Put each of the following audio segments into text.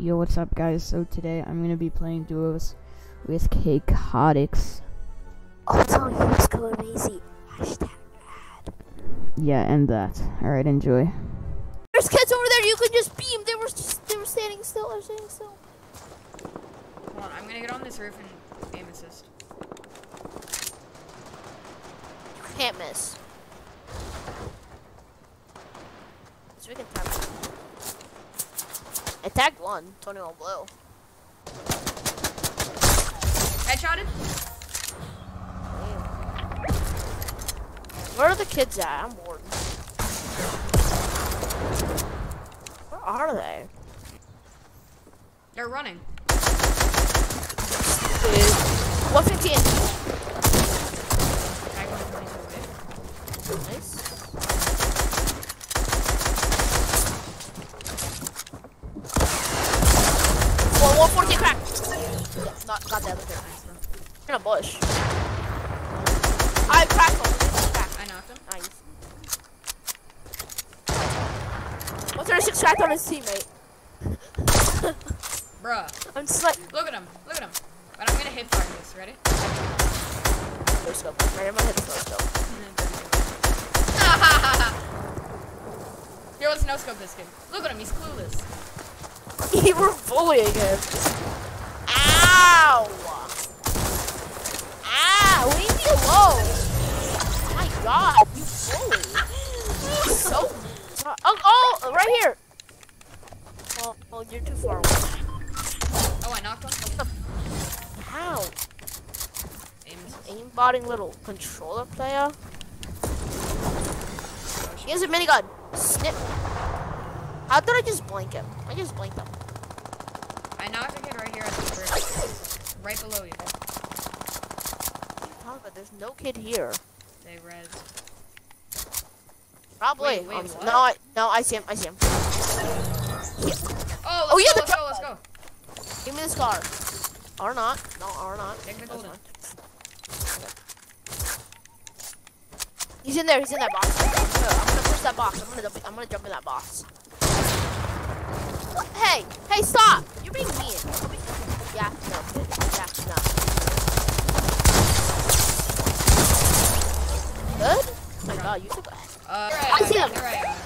Yo, what's up, guys? So today I'm gonna be playing duos with Kcotics. Also, use code Macy. Hashtag ad. Yeah, and that. All right, enjoy. There's kids over there. You could just beam. They were just they were standing still. They're standing still. Hold on, I'm gonna get on this roof and aim assist. You can't miss. So we can tap. I tagged one. 21 blue. Headshotted? Where are the kids at? I'm bored. Where are they? They're running. 115. 140 crack. Not, got the other third. In a bush. I cracked him. I knocked him. Nice. 136 cracked on his teammate. Bruh. I'm just like. Look at him. Look at him. But I'm gonna hit fire this. Ready? First scope. I'm gonna hit the first scope. Here was no scope this game. Look at him. He's clueless. you were bullying him. Ow! Ow! Leave me alone! My god, you bully. so. Uh, oh, oh, right here! Oh, oh, you're too far away. Oh, I knocked him. How? Aim. Aimbotting little controller player. He has a minigun. Snip. How did I just blink him? I just blinked him. I knocked a kid right here at the bridge. Right below you. But there's no kid here. They res. Probably. Wait, wait, Um. No, I, no, I see him. I see him. Oh, let's Oh, go, yeah, the let's go, let's go. Give me this car. Or not. No, or not. Take the golden. He's in there. He's in that box. I'm gonna, I'm gonna push that box. I'm gonna, jump- I'm gonna jump in that box. Hey, hey, stop! You're being mean. Yeah, no, yeah, no. Good. Oh my God, you took a Uh, I see him. Right.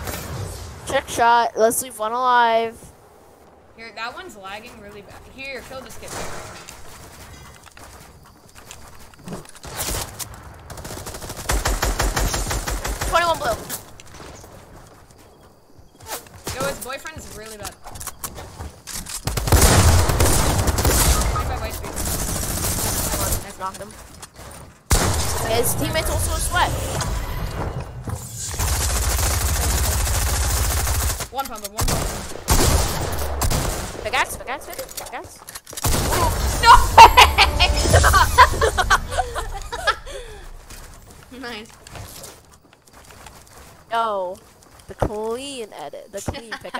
trick shot. Let's leave one alive. Here, that one's lagging really bad. Here, kill this kid. Twenty-one blue. Yo, his boyfriend's really bad. Knocked him. His teammates also sweat. One pump, one pump. Pickaxe, pickaxe, pickaxe, pickaxe. Nice. No, the clean edit, the clean pickaxe.